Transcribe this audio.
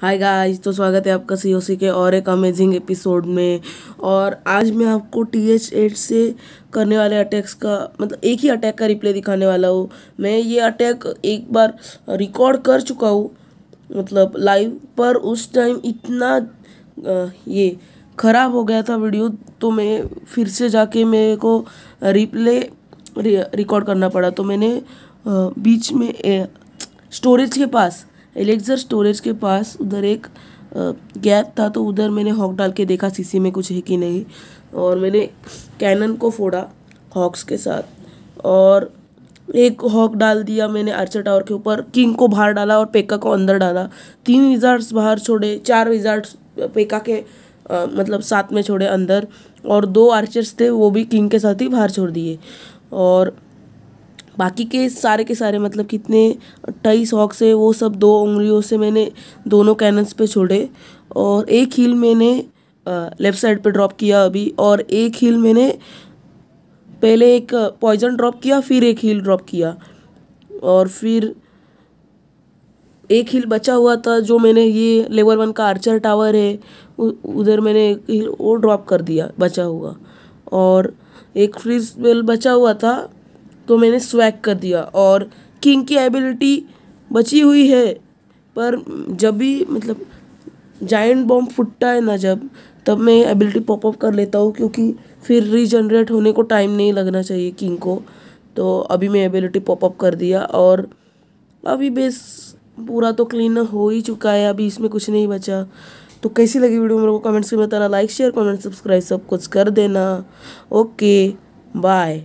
Hi guys तो स्वागत है आपका सी ओ सी के और एक अमेजिंग एपिसोड में। और आज मैं आपको टी एच एट से करने वाले अटैक्स का मतलब एक ही अटैक का रिप्ले दिखाने वाला हूँ। मैं ये अटैक एक बार रिकॉर्ड कर चुका हूँ मतलब लाइव पर उस टाइम इतना ये ख़राब हो गया था वीडियो तो मैं फिर से जाके मेरे को रिप्ले रिकॉर्ड करना पड़ा। तो मैंने बीच में स्टोरेज के पास एलेक्जर स्टोरेज के पास उधर एक गैप था तो उधर मैंने हॉक डाल के देखा सीसी में कुछ है कि नहीं। और मैंने कैनन को फोड़ा हॉक्स के साथ। और एक हॉक डाल दिया मैंने आर्चर टावर के ऊपर किंग को बाहर डाला और पेका को अंदर डाला। तीन विजार्ड्स बाहर छोड़े चार विजार्ड्स पेका के आ, मतलब साथ में छोड़े अंदर। और दो आर्चर्स थे वो भी किंग के साथ ही बाहर छोड़ दिए। और बाकी के सारे के सारे मतलब कितने अट्ठाईस हॉक्स है, वो सब दो उंगलियों से मैंने दोनों कैनन्स पे छोड़े। और एक हील मैंने लेफ़्ट साइड पे ड्रॉप किया अभी, और एक हील मैंने पहले एक पॉइजन ड्रॉप किया, फिर एक हील ड्रॉप किया। और फिर एक हील बचा हुआ था जो मैंने ये लेवल वन का आर्चर टावर है उधर मैंने एक हील वो ड्रॉप कर दिया, बचा हुआ। और एक फ्रीज वेल बचा हुआ था तो मैंने स्वैग कर दिया और किंग की एबिलिटी बची हुई है। पर जब भी मतलब जाइंट बॉम्ब फुटता है ना जब, तब मैं एबिलिटी पॉपअप कर लेता हूँ क्योंकि फिर रीजनरेट होने को टाइम नहीं लगना चाहिए किंग को। तो अभी मैं एबिलिटी पॉपअप कर दिया और अभी बेस पूरा तो क्लीन हो ही चुका है, अभी इसमें कुछ नहीं बचा। तो कैसी लगी वीडियो मेरे को कमेंट्स में बताना। लाइक शेयर कमेंट सब्सक्राइब सब कुछ कर देना। Okay bye